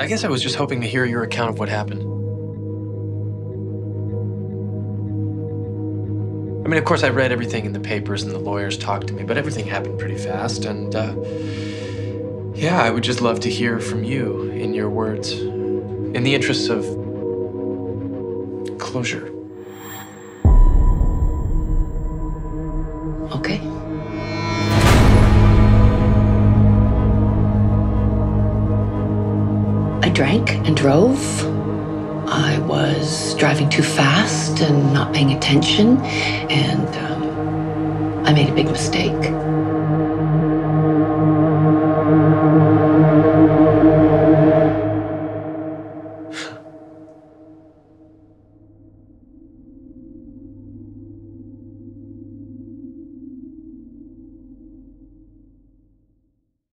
I guess I was just hoping to hear your account of what happened. I mean, of course, I read everything in the papers and the lawyers talked to me, but everything happened pretty fast. And uh, yeah, I would just love to hear from you in your words, in the interests of closure. Okay. I drank and drove. I was driving too fast and not paying attention, and um, I made a big mistake.